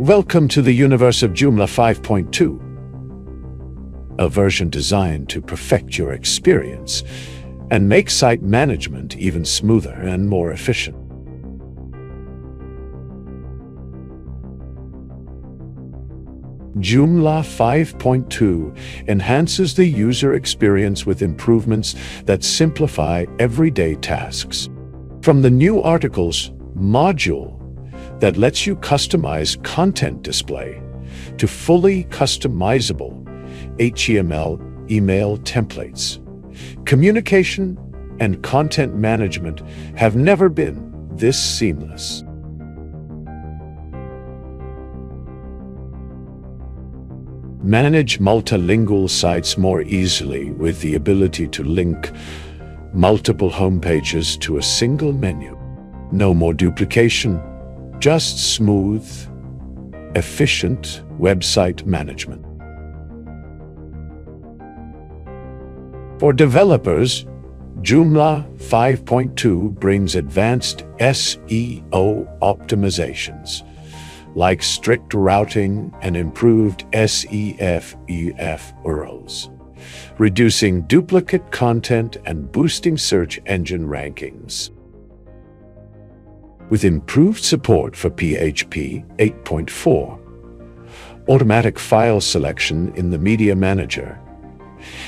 Welcome to the universe of Joomla 5.2, a version designed to perfect your experience and make site management even smoother and more efficient. Joomla 5.2 enhances the user experience with improvements that simplify everyday tasks. From the new articles module that lets you customize content display to fully customizable HTML email templates. Communication and content management have never been this seamless. Manage multilingual sites more easily with the ability to link multiple homepages to a single menu. No more duplication, just smooth, efficient website management. For developers, Joomla 5.2 brings advanced SEO optimizations like strict routing and improved SEF EF URLs, reducing duplicate content and boosting search engine rankings. With improved support for PHP 8.4, automatic file selection in the Media Manager,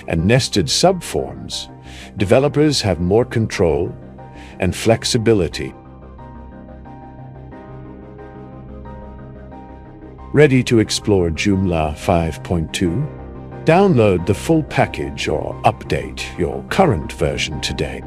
and nested subforms, developers have more control and flexibility Ready to explore Joomla 5.2? Download the full package or update your current version today.